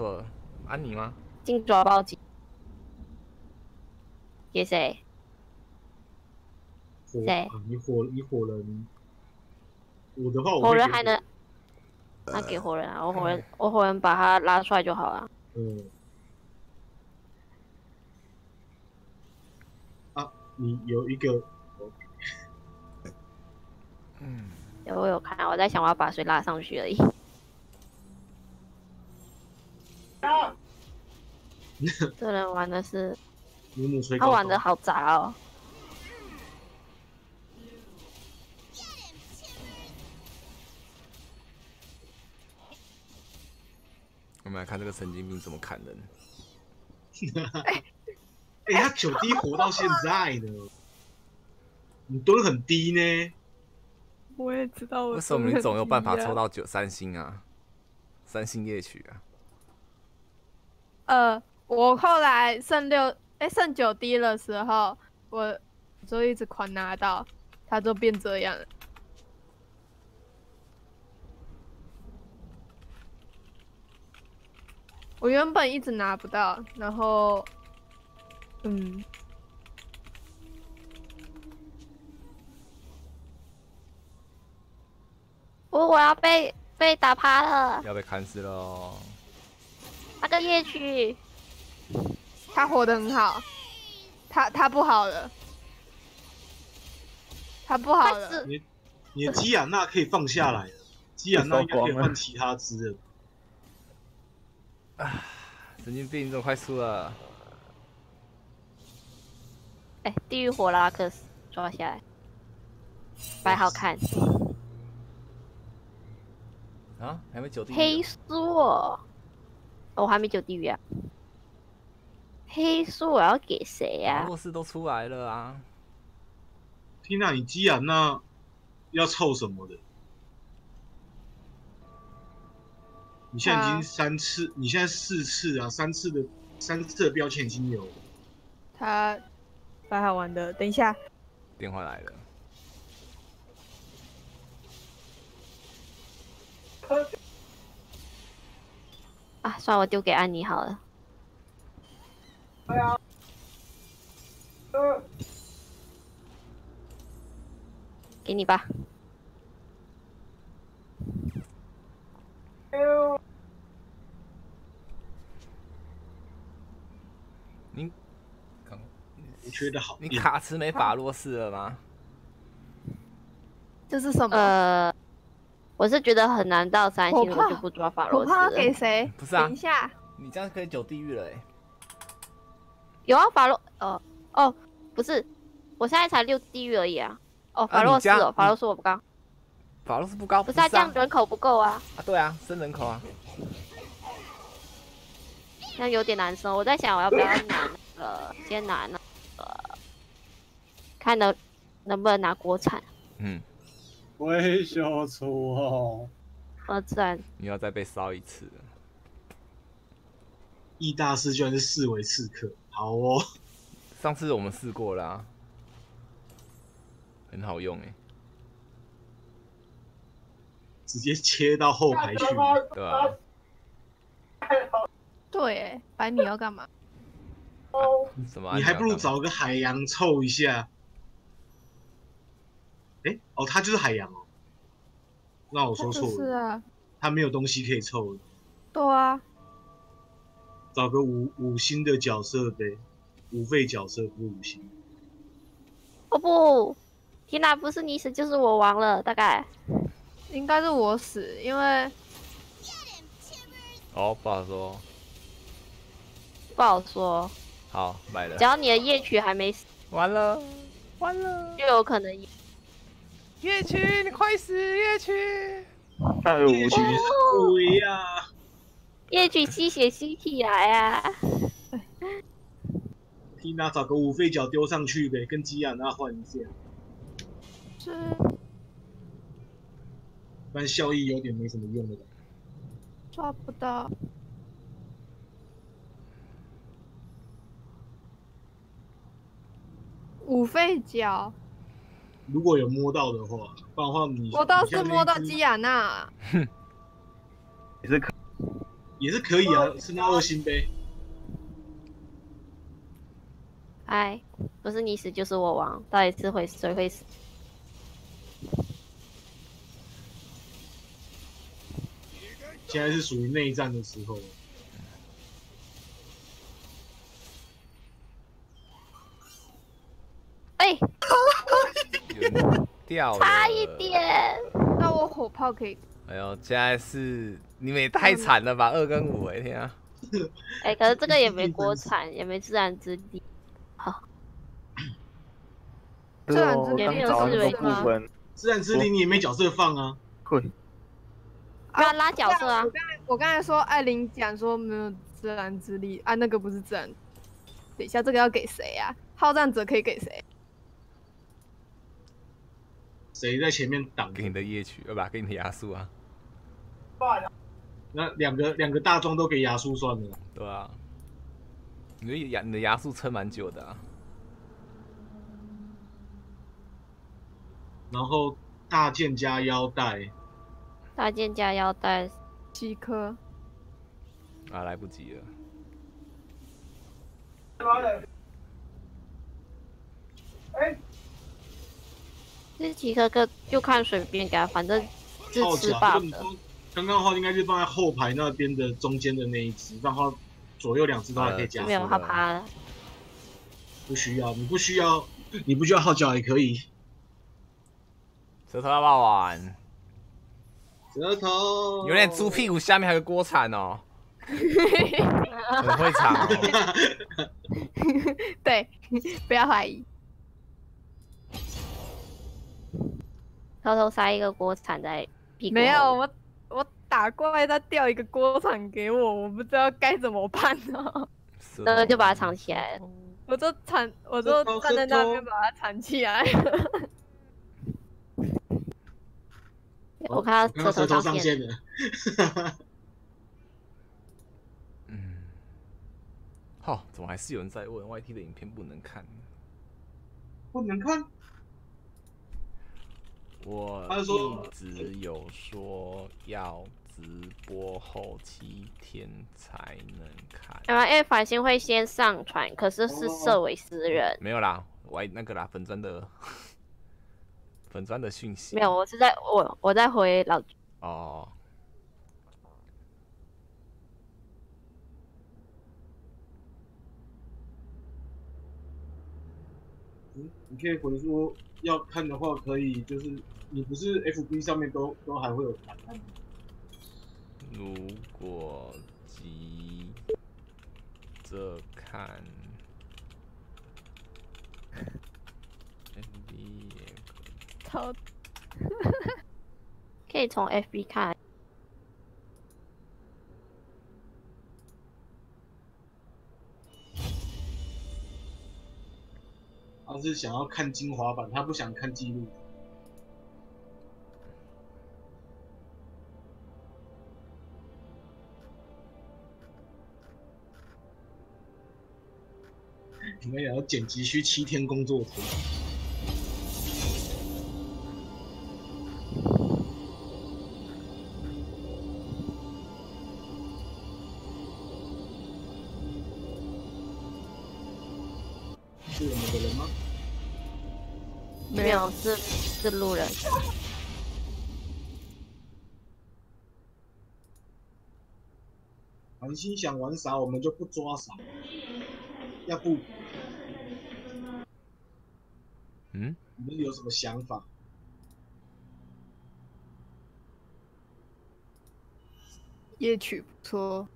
错，安妮吗？金爪暴击给谁？谁啊你火你火人，我的话我火人还能，那给火人啊！我火人，我火人把他拉出来就好了。嗯啊，你有一个嗯，对我有看，我在想我要把谁拉上去而已。这人玩的是，母母吹高手他玩的好杂哦。我们来看这个神经病怎么砍人。哎、他九滴活到现在呢，你蹲很低呢，我也知道我。为什么你总有办法抽？到九三星啊？三星夜曲啊？呃，我后来剩六，哎、剩九滴的时候，我就一直狂拿到，它就变这样了。我原本一直拿不到，然后，嗯，我我要被被打趴了，要被砍死了夜曲，他活得很好，他他不好了，他不好了。你你的基亚娜可以放下来了，基亚娜应该可以换其他只了。神经病，你怎么快输了？哎，地狱火拉克斯抓下来，白好看。啊，还没九黑素我还没九地狱啊。黑素我要给谁呀、啊？洛斯都出来了啊！缇娜，你既然那要凑什么的？你现在已经三次，你现在四次啊，三次的三次的标签已经有了。他蛮好玩的，等一下，电话来了，啊，算了，我丢给安妮好了。给你吧。你刚我觉得好你，卡池没法洛斯了吗？这是什么？呃，我是觉得很难到三星，我就不抓法罗斯我怕给。谁？不是啊等一下，你这样可以九地狱了哎！有啊，法罗，哦哦，不是，我现在才六地狱而已啊。哦，啊法洛斯法洛斯我不高，法洛斯不高，不是啊这样人口不够啊，啊？对啊，生人口啊！这样有点难受。我在想我要不要拿那个，先拿那个，看能能不能拿国产，嗯，维修出哦，呃，自然你要再被烧一次了。易大师居然是四维刺客，好哦，上次我们试过啦、啊，很好用哎、直接切到后排去。对吧、对，哎，白你要干嘛？什么啊？你还不如找个海洋凑一下。哎、哦，他就是海洋哦。那我说错了，是啊，他没有东西可以凑了。对啊，找个五五星的角色呗，五费角色不是五星。哦不，天哪，不是你死就是我亡了，大概应该是我死，因为哦，不好说。不好说。好，买了只。要你的夜曲还没死，完了，完了！就有可能夜曲，你快死！夜曲，太无夜曲情，是鬼呀、夜曲吸血吸起来啊！缇娜找个五费角丢上去呗，跟基亚娜换一下，是不然效益有点没什么用的感觉。抓不到。五费角，如果有摸到的话，不然的话你我倒是摸到只基亚娜，也是可也是可以啊，是那二星杯。哎，不是你死就是我亡，到底是会谁会死？现在是属于内战的时候。哎，掉了，差一。点。那我火炮可以，哎呦，现在是你们也太惨了吧，二跟五，哎天啊！哎，可是这个也没国产，也没自然之地。自然之力没有刚找那个思维吗部分，自然之力你也没角色放啊，会不要拉角色啊我！刚才我刚才说艾琳讲说没有自然之力啊，那个不是自然。等一下，这个要给谁啊？好战者可以给谁？谁在前面挡给？你的夜曲，对吧？给你的亚速啊，那两个两个大装都给牙叔算了。对啊？你的牙你的牙速撑蛮久的啊，然后大剑加腰带，大剑加腰带，七颗。啊来不及了。这几颗个就看随便给他，反正是吃号角，buff 你的。说刚刚的话应该是放在后排那边的中间的那一只，然后左右两只都还可以加呃没有速他爬了，不需要，你不需要，你不需要号角也可以。舌头要不要玩？舌头有点猪屁股下面还有个锅铲哦，很会藏哦。对，不要怀疑。偷偷塞一个锅铲在屁股。没有，我我打怪他掉一个锅铲给我，我不知道该怎么办呢。是那就把它藏起来了。我就藏，我就站在那边把它藏起来。我看到刚刚舌头上线了，嗯，好、怎么还是有人在问 YT 的影片不能看？不能看。我一直有说要直播后七天才能看，啊，因为繁星会先上传，可是是设为私人。没有啦，我那个啦，粉砖的 粉砖的讯息没有，我是在我我在回老哦。嗯你可以回说要看的话，可以就是你不是 FB 上面都都还会有答案吗如果急着看 FB 也可以。可以从 FB 看。他是想要看精华版，他不想看记录。你们也要剪辑需七天工作天。是是路人。韩星想玩啥，我们就不抓啥。要不嗯，你们有什么想法？夜曲不错。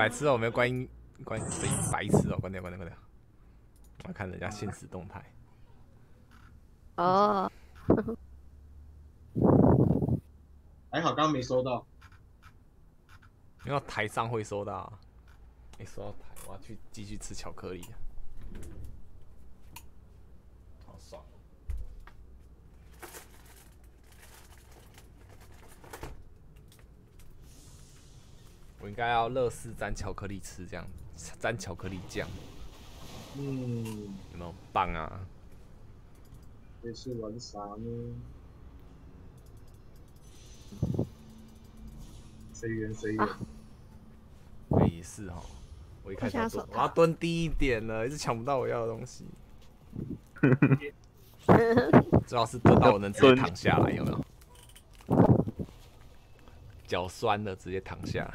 白痴哦、我没有关音关声音，白痴哦、关掉关掉关掉。我要看人家现实动态。哦，还好刚刚没收到。因为台上会收到啊。哎、说到台，我要去继续吃巧克力了。好爽哦！我应该要乐事沾巧克力吃，这样沾巧克力酱，嗯，有没有棒啊？这是玩啥呢？随缘随缘。啊哎也是哦，我一开始要蹲我想要蹲低一点了，一直抢不到我要的东西。主要是蹲到我能直接躺下来，有没有？脚酸了，直接躺下。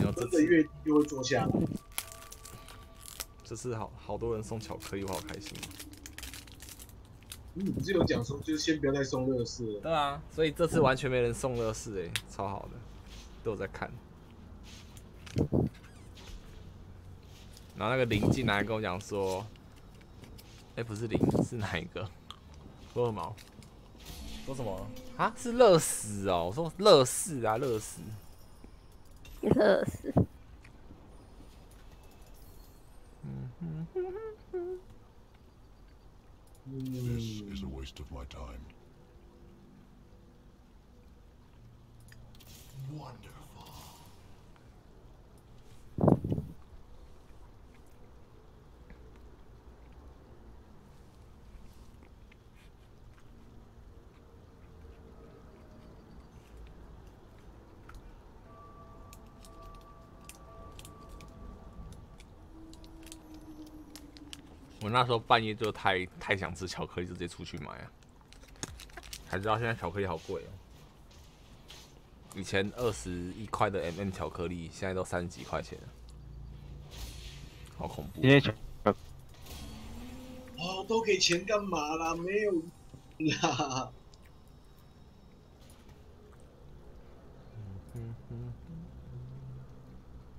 没有，这次真的越低就会坐下来。这次好好多人送巧克力，我好开心。你不是有讲说，就是先不要再送乐事了？对啊，所以这次完全没人送乐事，哎，超好的，都有在看。然后那个林进来跟我讲说，哎、不是林，是哪一个？说什么？说什么？啊，是乐死哦！我说乐事啊，乐死。Yes. This is a waste of my time. Wonderful. 我那时候半夜就太太想吃巧克力，就直接出去买啊。才知道现在巧克力好贵哦。以前二十一块的 M、m 巧克力，现在都三十几块钱了，好恐怖。哦，都给钱干嘛啦？没有啦。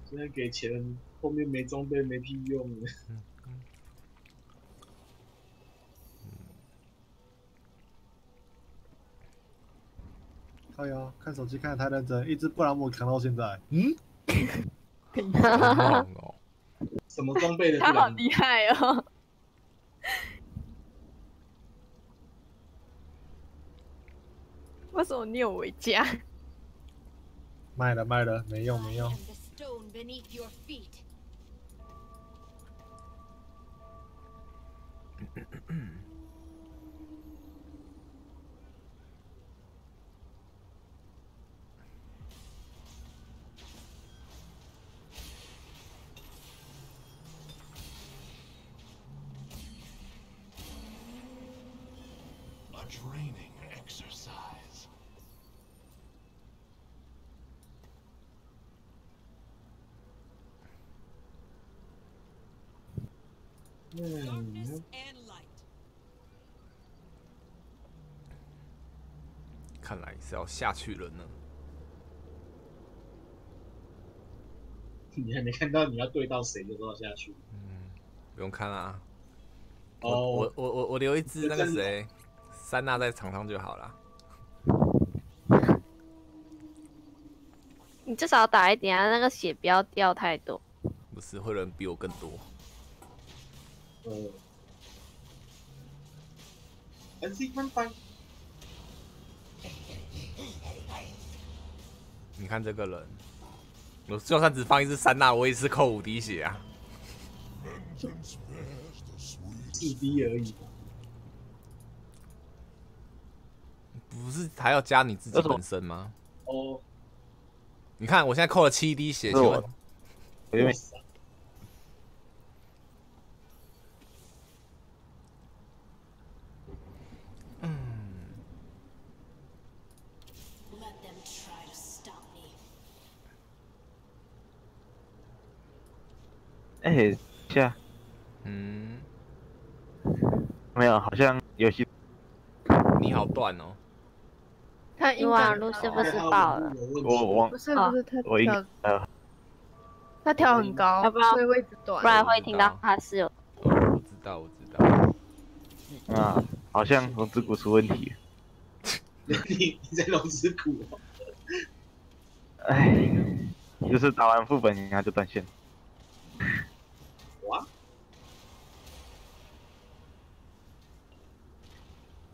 现在给钱，后面没装备没屁用了。靠呀，看手机看的太认真，一只布朗姆扛到现在。嗯，哦！什么装备的他好厉害哦！为什么你有围家？卖了卖了，没用没用 draining exercise. 嗯，and light. 看来是要下去了呢。你还没看到你要对到谁的时候下去。嗯不用看啊，我哦我，我我我留一只那个谁，三娜在场上就好了。你至少打一点啊，那个血不要掉太多。不是会有人比我更多。呃，安心翻翻。你看这个人，我就算只放一只三娜，我也是扣五滴血啊。四滴而已。不是还要加你自己本身吗？哦，你看我现在扣了七滴血，请问.哎、下。嗯，没有，好像游戏你好断哦。他你网络是不是爆了？我我忘不是不是他跳呃他跳很高要不，然所以位置短不。然会听到他室友。哦，我知道，我知道。啊，好像龙之谷出问题。你你在龙之谷哦，哎，就是打完副本然后就断线。啊！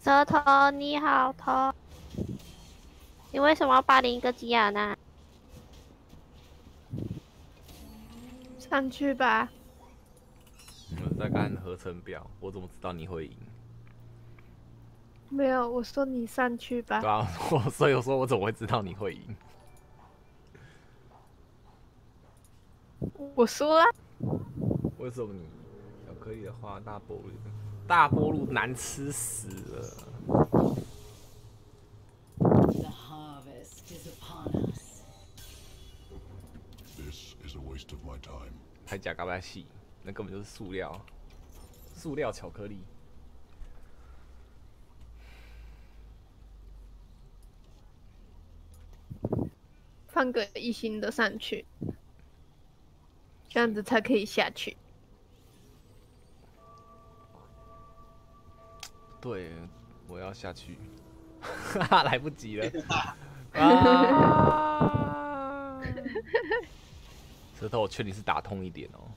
舌头你好痛，你为什么要霸凌一个吉亚呢？上去吧。我在看合成表，我怎么知道你会赢？没有，我说你上去吧对。啊，我 所以我说我怎么会知道你会赢？我输了，为什么你巧克力的话，大波路大波路难吃死了。thisisawasteofmytime 假嘎巴戏那根本就是塑料塑料巧克力。放个一星的上去这样子才可以下去。对我要下去。哈哈，来不及了。啊！舌头，我劝你是打痛一点哦。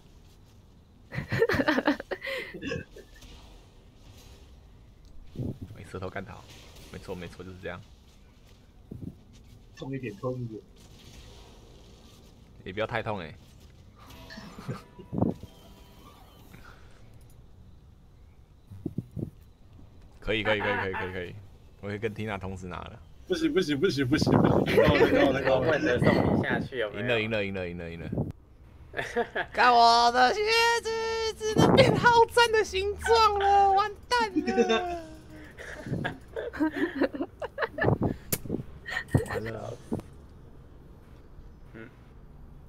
没 舌头干逃，没错没错，就是这样。痛一点，痛一点。也不要太痛 哎、可以可以可以可以可以可以，我会跟缇娜同时拿了。不行不行不行不行不行，太高了太高了太高我混了。着送你下去有没有？赢了赢了赢了赢了赢了！看我的鞋子只能变好战的形状了，完蛋了！完了，嗯，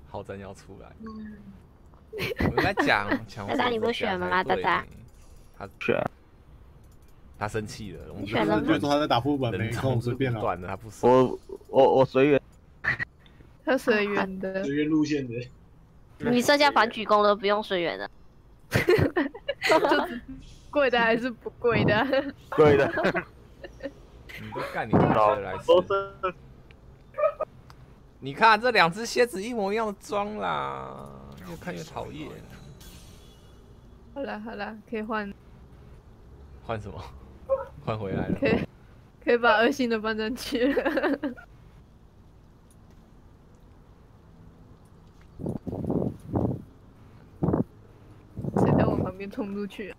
好战要出来。我们在讲抢大大你不选吗大大？他选他生气了，我们你选了吗就说他在打副本，没人空中随便了。断了，他不死。我我我随缘，他随缘的 随，缘路线的，你剩下反举弓了，不用随缘了。贵的还是不贵的？贵的，你都干你自己老的来吃你看这两只蝎子一模一样的装啦，越看越讨厌。好了好了，可以换，换什么？换回来了可。以可以把二星的搬上去了。谁在我旁边冲出去、啊？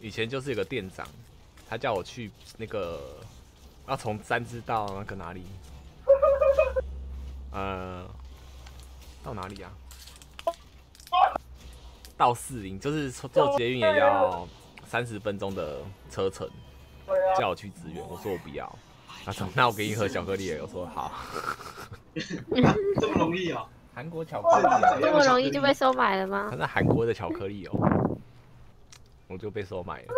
以前就是有个店长，他叫我去那个要从三支到那个哪里？呃，到哪里啊？到四零，就是坐捷运也要三十分钟的车程，叫我去支援，我说我不要。他说那我给你一盒巧克力，我说好。这么容易啊？韩国巧克力啊，这么容易就被收买了吗他？是韩国的巧克力哦，我就被收买了。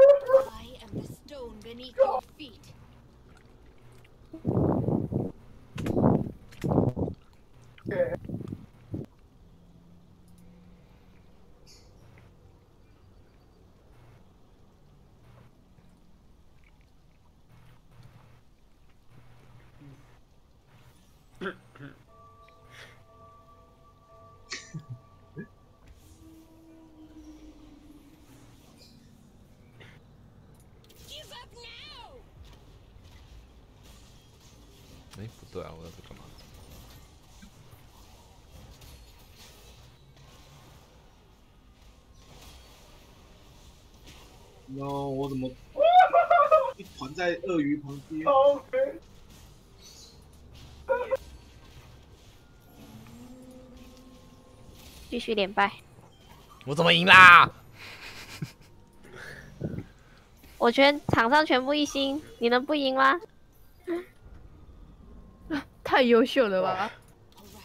I am the stone beneath your feet. 哎、不对啊，我要这干嘛？no，我怎么一团在鳄鱼旁边？继续连败。我怎么赢啦？我全场上全部一星，你能不赢吗？太优秀了吧！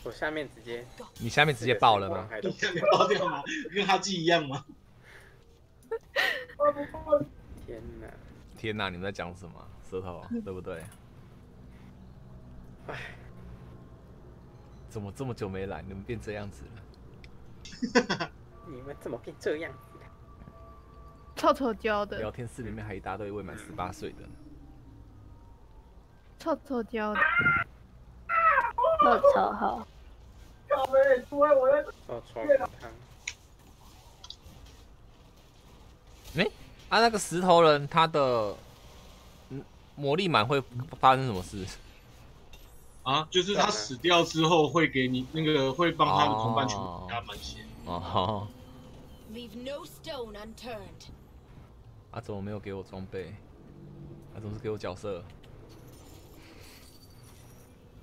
我下面直接你下面直接爆了吗？你下面爆掉吗？跟哈基一样吗？天哪！天哪，你们在讲什么？舌头，对不对？哎，怎么这么久没来，你们变这样子了？你们怎么变这样子臭臭教聊，天室里面还一大堆未满十八岁的呢。臭臭教的，臭臭哈，哦，床汤，啊，那个石头人他的嗯魔力满会发生什么事？啊，就是他死掉之后会给你那个会帮他的同伴全部哦给他满血。哦，Leave no stone unturned. 啊，怎么没有给我装备？啊，怎么是给我角色？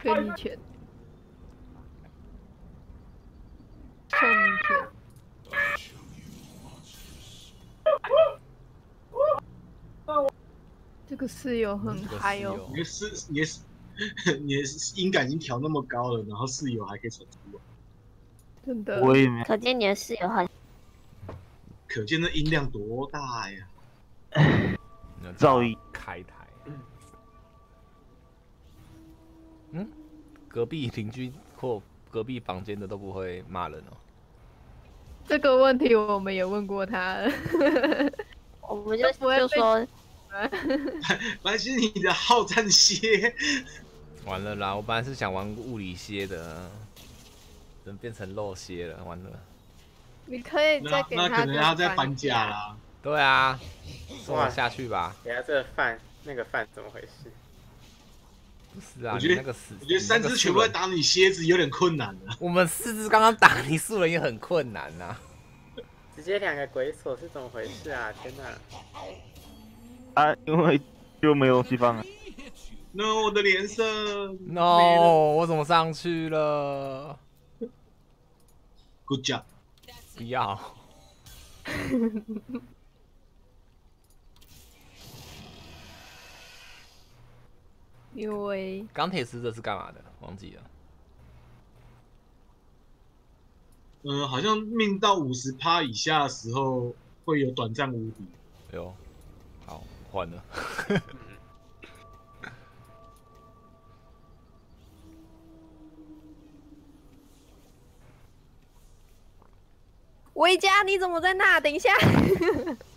给你钱，送你钱。这个室友很嗨哦，你的室你的室 你的音感已经调那么高了，然后室友还可以传出来，真的。我也没可见你的室友很可见那音量多大呀！噪音开台。嗯，隔壁邻居或隔壁房间的都不会骂人哦。这个问题我们也问过他，我们就不会就说 白是你的好战蝎，完了啦，我本来是想玩物理蝎的，怎么变成肉蝎了？完了。你可以再那那可给他个能要再搬搬家。啦。对啊，送我下去吧。等下这个饭那个饭怎么回事？不是啊，我觉得你那个死，我觉得三只全部在打你蝎子有点困难了。我们四只刚刚打你素人也很困难呐、直接两个鬼锁是怎么回事啊？天哪！啊，因为就没有东西放了。No，我的连胜 No，我怎么上去了？，Good job。不要。因为钢铁使者是干嘛的？忘记了。嗯，好像命到五十趴以下的时候会有短暂无敌。哎呦，好换了。维嘉你怎么在那？等一下，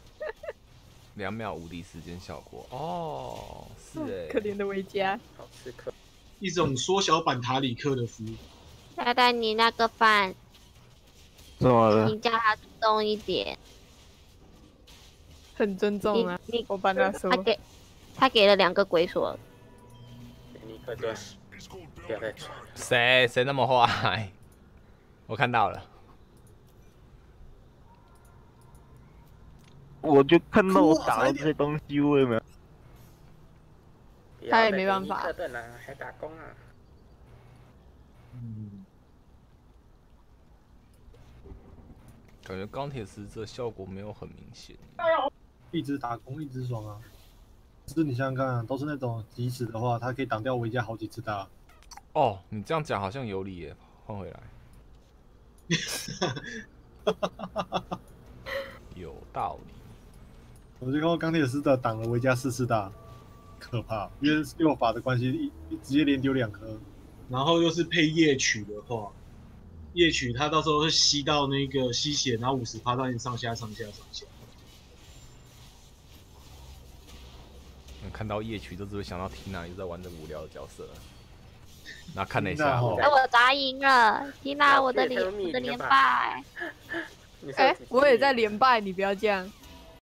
两秒无敌时间效果哦，是哎、可怜的维嘉。好吃客，一种缩小版塔里克的服务。带带你那个饭，怎么了？你叫他重一点。很尊重啊，你我帮他说他。给他给了两个鬼锁。谁谁那么坏？我看到了，我就看到我打的这些东西，我也没有。他也没办法克顿了，还打工啊？嗯，感觉钢铁使者效果没有很明显。一直打工一直爽啊。只是你想想看、啊，都是那种即使的话，它可以挡掉维加好几次大。哦，你这样讲好像有理耶，换回来。有道理。我就看到钢铁使者挡了维加四次大，可怕，因为六法的关系，一一直接连丢两颗。然后又是配夜曲的话，夜曲它到时候会吸到那个吸血，然后五十趴到你上下上下上下。看到夜曲，就只会想到缇娜又在玩这无聊的角色。然后看了一下，哎，我砸赢了，缇娜，我的连我的连败，哎、我也在连败，你不要这样。